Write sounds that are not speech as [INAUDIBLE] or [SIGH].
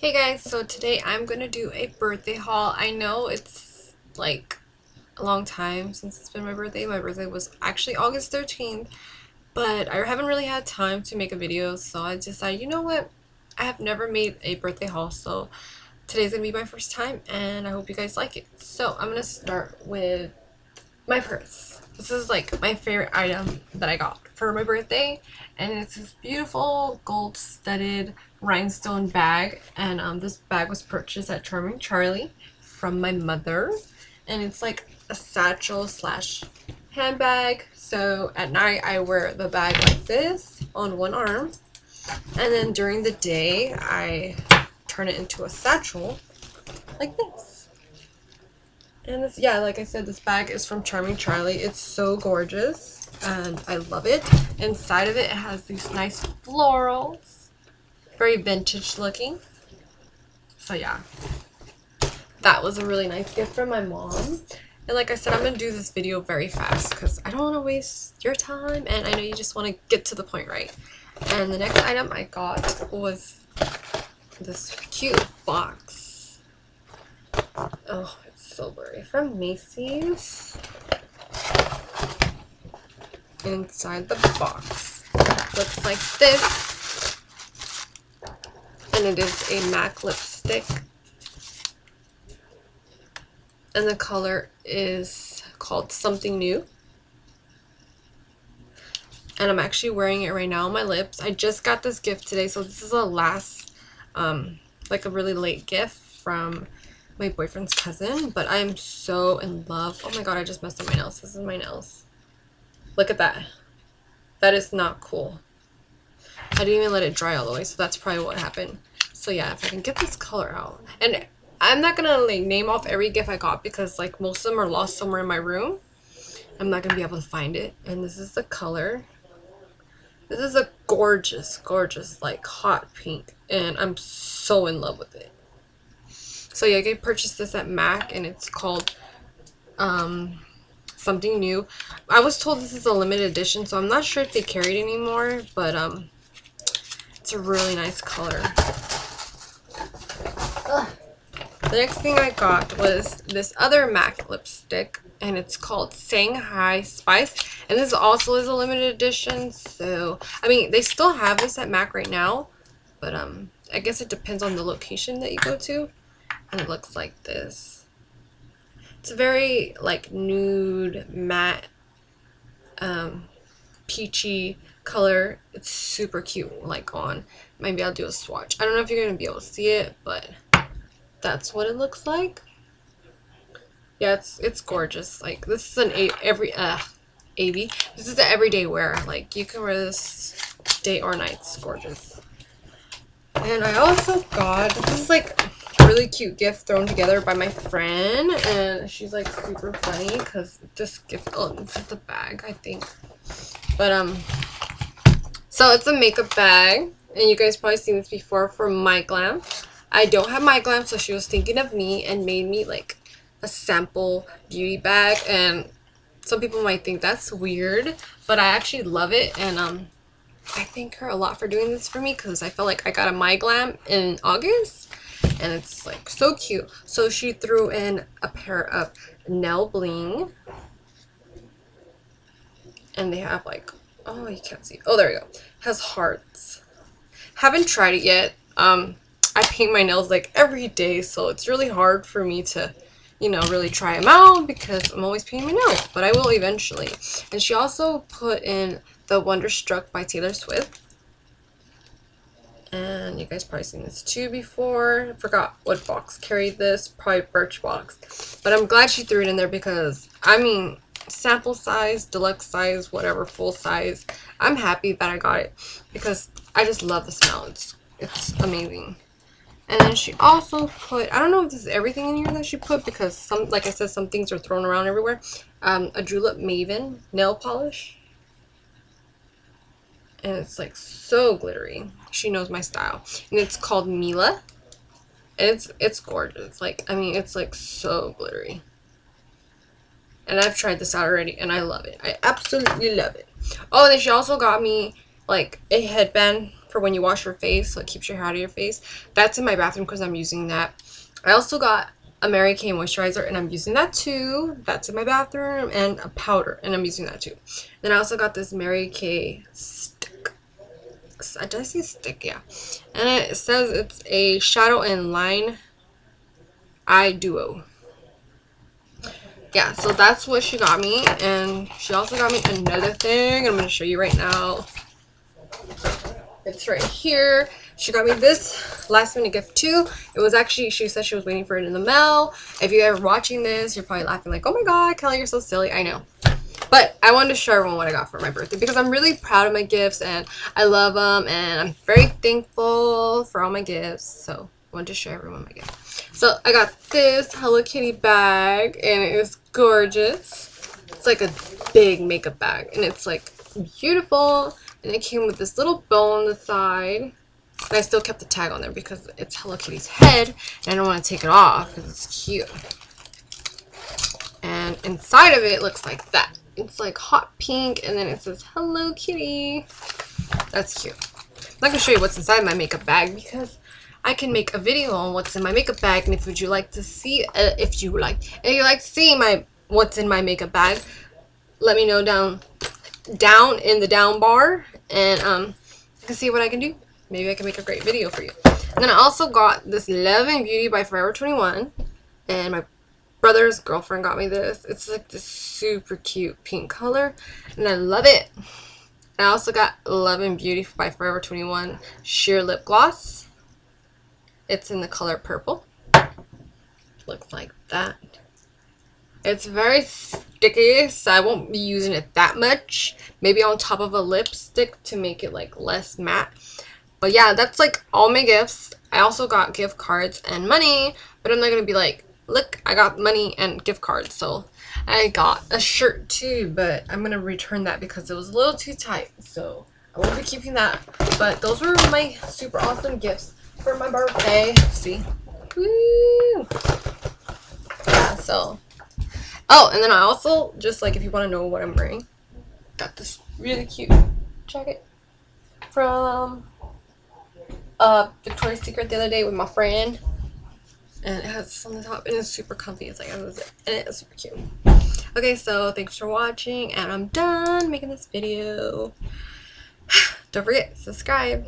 Hey guys, so today I'm to do a birthday haul. I know it's like a long time since it's been my birthday. My birthday was actually August 13th, but I haven't really had time to make a video, so I decided, you know what, I have never made a birthday haul, so today's to be my first time, and I hope you guys like it. So I'm to start with my purse. This is like my favorite item that I got for my birthday, and it's this beautiful gold studded rhinestone bag and um, this bag was purchased at Charming Charlie from my mother. And it's like a satchel slash handbag. So at night I wear the bag like this on one arm. And then during the day I turn it into a satchel like this. And this yeah like I said this bag is from Charming Charlie. It's so gorgeous and I love it. Inside of it it has these nice florals very vintage looking. So yeah, that was a really nice gift from my mom. And like I said, I'm going to do this video very fast because I don't want to waste your time and I know you just want to get to the point right. And the next item I got was this cute box. Oh, it's so blurry. From Macy's. Inside the box. Looks like this and it is a MAC lipstick. And the color is called Something New. And I'm actually wearing it right now on my lips. I just got this gift today, so this is a last, um, like a really late gift from my boyfriend's cousin. But I'm so in love. Oh my god, I just messed up my nails. This is my nails. Look at that. That is not cool. I didn't even let it dry all the way, so that's probably what happened. So yeah, if I can get this color out. And I'm not gonna like name off every gift I got because like most of them are lost somewhere in my room. I'm not gonna be able to find it. And this is the color. This is a gorgeous, gorgeous, like hot pink. And I'm so in love with it. So yeah, I purchased this at MAC and it's called um, something new. I was told this is a limited edition, so I'm not sure if they carry it anymore, but um, it's a really nice color. The next thing I got was this other MAC lipstick, and it's called Shanghai Spice. And this also is a limited edition, so, I mean, they still have this at MAC right now, but um, I guess it depends on the location that you go to. And it looks like this. It's a very, like, nude, matte, um, peachy color. It's super cute, like, on. Maybe I'll do a swatch. I don't know if you're going to be able to see it, but that's what it looks like. Yeah, it's it's gorgeous. Like this is an a every uh AV. This is an everyday wear. Like you can wear this day or night. It's gorgeous. And I also got this is like really cute gift thrown together by my friend, and she's like super funny because this gift. Oh, this is the bag, I think. But um, so it's a makeup bag, and you guys probably seen this before from My Glam. I don't have my glam, so she was thinking of me and made me like a sample beauty bag. And some people might think that's weird, but I actually love it. And um, I thank her a lot for doing this for me because I felt like I got a My Glam in August. And it's like so cute. So she threw in a pair of nail bling. And they have like, oh, you can't see. Oh, there we go. has hearts. Haven't tried it yet. Um, I paint my nails like every day, so it's really hard for me to, you know, really try them out because I'm always painting my nails, but I will eventually. And she also put in the Wonderstruck by Taylor Swift. And you guys probably seen this too before. I forgot what box carried this. Probably Birchbox. But I'm glad she threw it in there because, I mean, sample size, deluxe size, whatever, full size. I'm happy that I got it because I just love the smell. It's, it's amazing. And then she also put, I don't know if this is everything in here that she put because some, like I said, some things are thrown around everywhere. Um, a Julep Maven nail polish. And it's like so glittery. She knows my style. And it's called Mila. And it's, it's gorgeous. Like, I mean, it's like so glittery. And I've tried this out already and I love it. I absolutely love it. Oh, and then she also got me like a headband for when you wash your face, so it keeps your hair out of your face. That's in my bathroom because I'm using that. I also got a Mary Kay moisturizer and I'm using that too. That's in my bathroom and a powder and I'm using that too. Then I also got this Mary Kay stick. Did I say stick? Yeah. And it says it's a shadow and line eye duo. Yeah, so that's what she got me. And she also got me another thing. I'm going to show you right now. It's right here. She got me this last minute gift too. It was actually, she said she was waiting for it in the mail. If you're ever watching this, you're probably laughing like, oh my god, Kelly, you're so silly. I know. But I wanted to show everyone what I got for my birthday because I'm really proud of my gifts and I love them and I'm very thankful for all my gifts. So I wanted to show everyone my gift. So I got this Hello Kitty bag and it is gorgeous. It's like a big makeup bag and it's like beautiful and it came with this little bow on the side. And I still kept the tag on there because it's Hello Kitty's head and I don't want to take it off because it's cute. And inside of it looks like that. It's like hot pink and then it says Hello Kitty. That's cute. I'm not going to show you what's inside my makeup bag because I can make a video on what's in my makeup bag and if would you like to see uh, if you like if you like to see my what's in my makeup bag let me know down down in the down bar and um, I can see what I can do. Maybe I can make a great video for you. And then I also got this Love and Beauty by Forever 21 and my brother's girlfriend got me this. It's like this super cute pink color and I love it. I also got Love and Beauty by Forever 21 sheer lip gloss. It's in the color purple. Looks like that. It's very sticky, so I won't be using it that much. Maybe on top of a lipstick to make it like less matte. But yeah, that's like all my gifts. I also got gift cards and money, but I'm not going to be like, look, I got money and gift cards. So I got a shirt too, but I'm going to return that because it was a little too tight. So I won't be keeping that. But those were my super awesome gifts for my birthday. See? Woo! Yeah, so Oh, and then I also, just like if you want to know what I'm wearing, got this really cute jacket from uh, Victoria's Secret the other day with my friend. And it has on the top and it's super comfy. It's like, and it's super cute. Okay, so thanks for watching and I'm done making this video. [SIGHS] Don't forget, subscribe.